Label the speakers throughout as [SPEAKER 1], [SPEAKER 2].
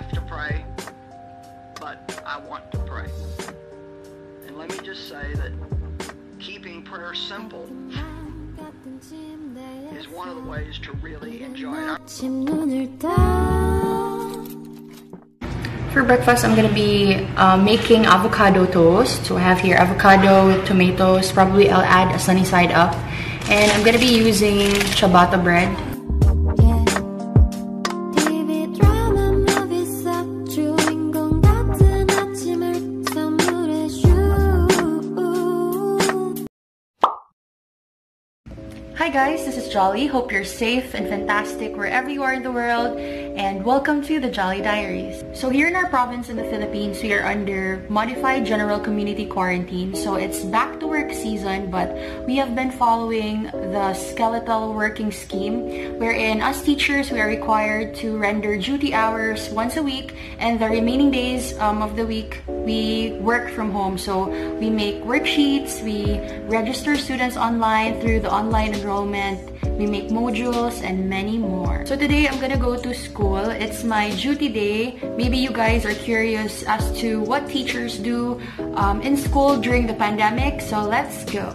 [SPEAKER 1] have to pray, but I want to pray. And let me just say that keeping prayer simple is one of the ways to really enjoy it.
[SPEAKER 2] For breakfast, I'm gonna be uh, making avocado toast. So I have here avocado with tomatoes. Probably I'll add a sunny side up. And I'm gonna be using ciabatta bread. Guys, this is Jolly. Hope you're safe and fantastic wherever you are in the world and welcome to the Jolly Diaries. So here in our province in the Philippines, we are under modified general community quarantine. So it's back to work season, but we have been following the skeletal working scheme wherein us teachers, we are required to render duty hours once a week and the remaining days um, of the week, we work from home. So we make worksheets, we register students online through the online enrollment we make modules, and many more. So today I'm gonna go to school. It's my duty day. Maybe you guys are curious as to what teachers do um, in school during the pandemic, so let's go.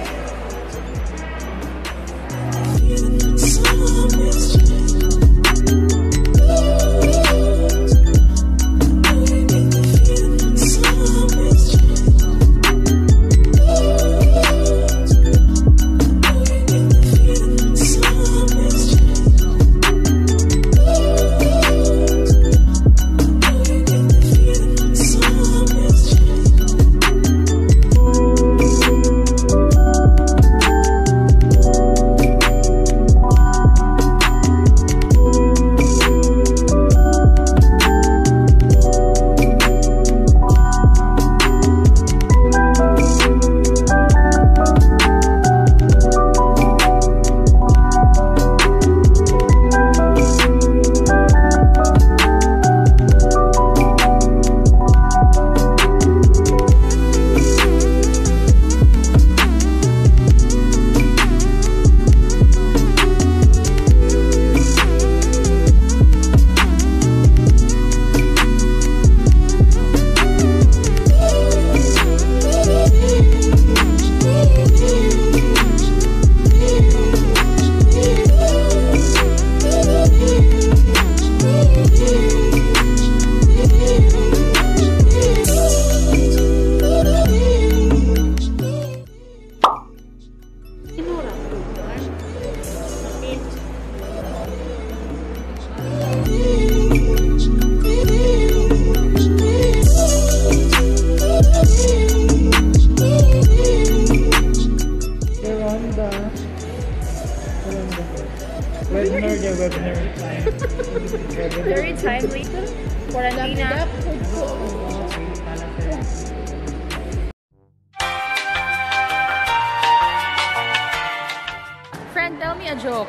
[SPEAKER 3] a joke.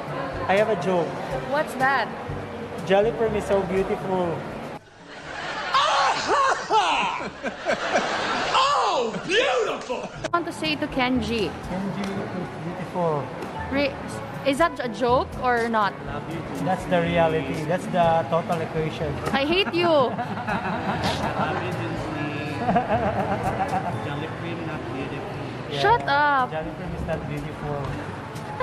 [SPEAKER 4] I have a joke.
[SPEAKER 3] What's that?
[SPEAKER 4] Jolly for me so beautiful.
[SPEAKER 5] Oh, beautiful!
[SPEAKER 3] I want to say to Kenji.
[SPEAKER 4] Kenji is beautiful.
[SPEAKER 3] Re- is that a joke or not?
[SPEAKER 4] That's the reality. That's the total equation.
[SPEAKER 3] I hate you. Shut up.
[SPEAKER 4] Jolly for is not beautiful.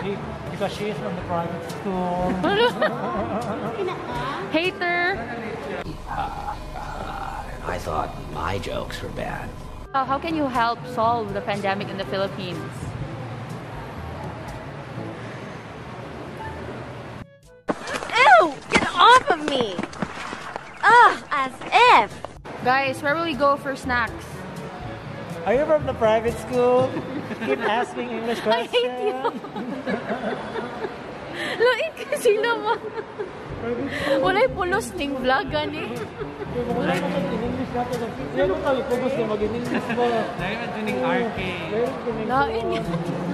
[SPEAKER 4] Because she's from the private school.
[SPEAKER 3] Hater.
[SPEAKER 6] I thought my jokes were bad.
[SPEAKER 3] How can you help solve the pandemic in the Philippines? Ew! Get off of me! Ugh, as if! Guys, where will we go for snacks?
[SPEAKER 4] Are you from the private school? Keep asking English questions
[SPEAKER 3] hate you. Lain kasi naman. Wala'y pulos ning vlog gani.
[SPEAKER 4] Wala ka mag-English nato. Yan mo tayo pubos na mag-English mo.
[SPEAKER 7] Dahil man tuning RK.
[SPEAKER 3] Lain.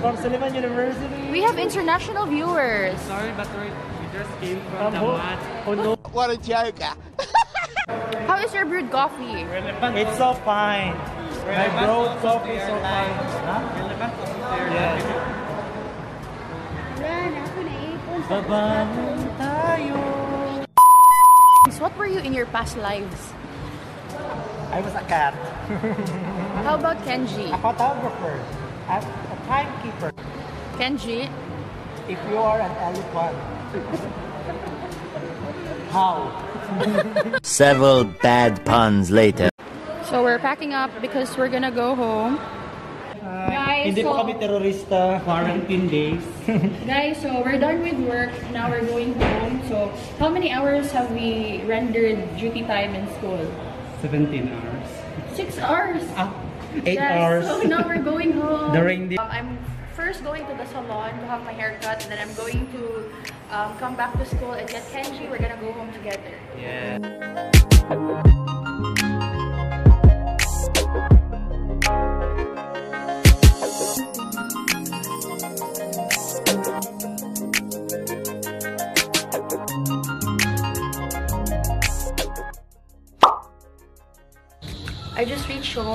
[SPEAKER 4] From Silliman University.
[SPEAKER 3] We have international viewers.
[SPEAKER 7] Sorry, but we we just came
[SPEAKER 4] From
[SPEAKER 7] from the
[SPEAKER 4] who?
[SPEAKER 7] mat.
[SPEAKER 4] Oh no.
[SPEAKER 3] How is your brewed coffee?
[SPEAKER 4] It's so fine. My bro coffee is so fine. Huh?
[SPEAKER 7] Relevant officer.
[SPEAKER 4] Yes. Babangon tayo.
[SPEAKER 3] What were you in your past lives?
[SPEAKER 4] I was a cat.
[SPEAKER 3] How about Kenji?
[SPEAKER 4] A photographer. A, a timekeeper.
[SPEAKER 3] Kenji?
[SPEAKER 4] If you are an elephant. How?
[SPEAKER 6] Several bad puns later.
[SPEAKER 3] So we're packing up because we're gonna go home. Guys,
[SPEAKER 4] Hindi
[SPEAKER 3] so,
[SPEAKER 4] pa kami terorista.
[SPEAKER 7] Quarantine days.
[SPEAKER 3] guys, so we're done with work. Now we're going home. So how many hours have we rendered duty time in school?
[SPEAKER 7] 17 hours.
[SPEAKER 3] Six hours.
[SPEAKER 4] Ah, eight
[SPEAKER 3] Yes,
[SPEAKER 4] hours.
[SPEAKER 3] So now we're going home.
[SPEAKER 4] The reindeer-
[SPEAKER 3] Um, I'm first going to the salon to have my hair cut, and then I'm going to um, come back to school and get Kenji. We're gonna go home together.
[SPEAKER 7] Yeah.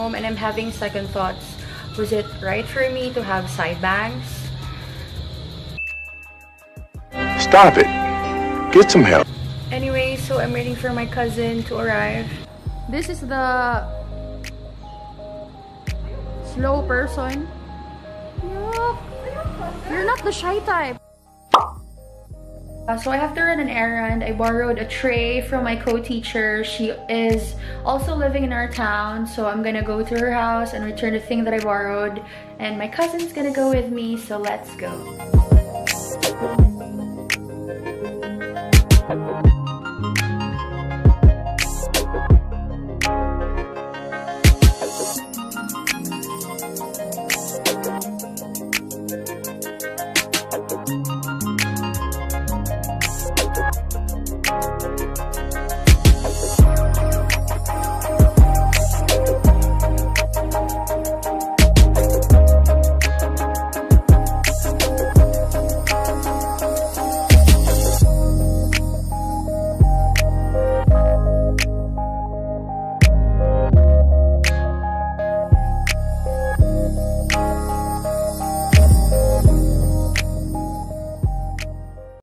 [SPEAKER 2] Home and I'm having second thoughts. Was it right for me to have side bangs?
[SPEAKER 5] Stop it. Get some help.
[SPEAKER 2] Anyway, so I'm waiting for my cousin to arrive.
[SPEAKER 3] This is the slow person. Yuck. You're not the shy type.
[SPEAKER 2] Uh, so I have to run an errand. I borrowed a tray from my co-teacher. She is also living in our town, so I'm gonna go to her house and return the thing that I borrowed. And my cousin's gonna go with me, so let's go.